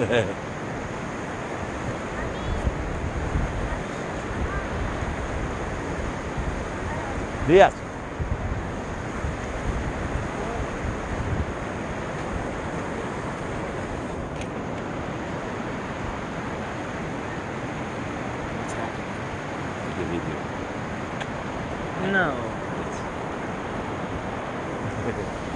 É. yes. No.